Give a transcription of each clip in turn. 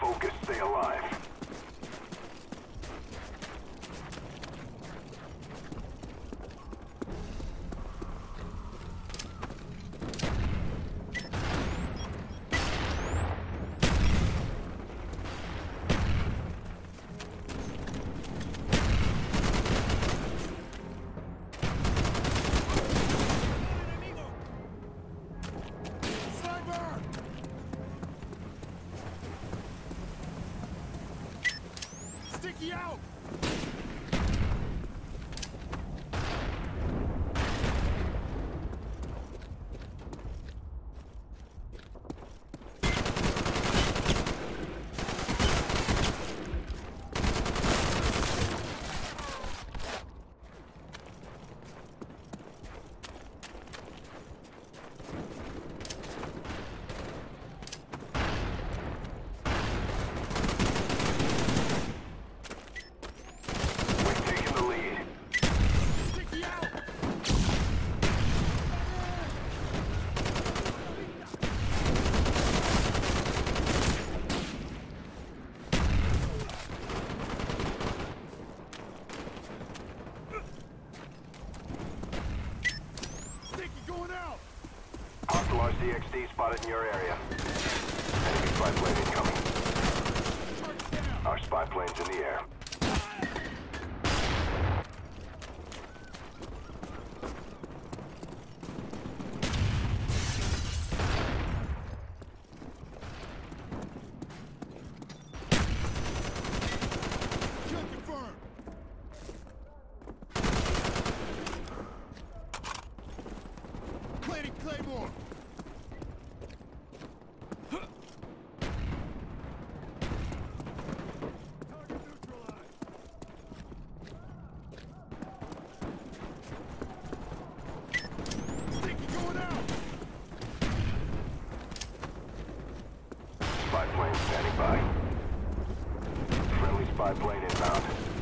Focus, stay alive. CXD spotted in your area. Enemy spy plane incoming. Our spy plane's in the air. Spy plane standing by. Friendly spy plane inbound.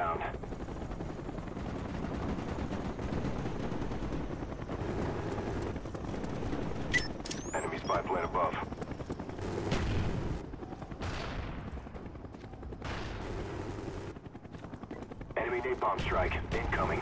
Inbound. Enemy spy plane above. Enemy napalm strike incoming.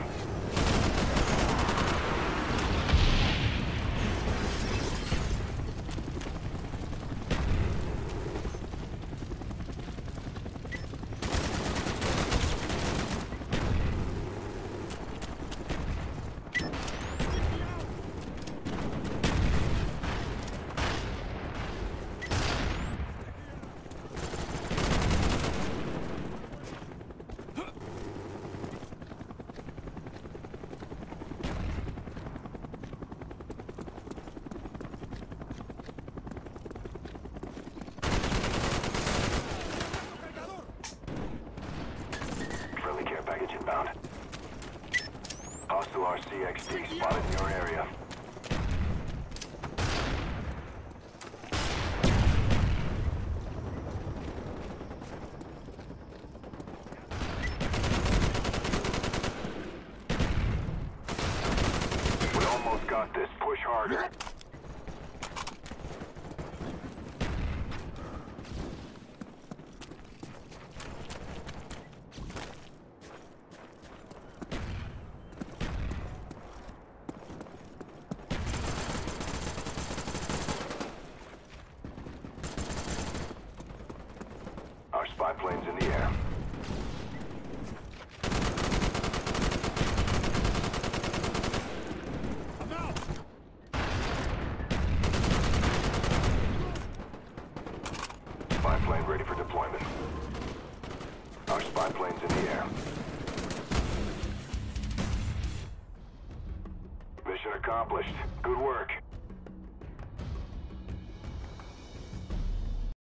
Friendly care package inbound. Hostile RCXD spotted in your area. We almost got this. Push harder. Our spy plane's in the air. I'm out. Spy plane ready for deployment. Plane's in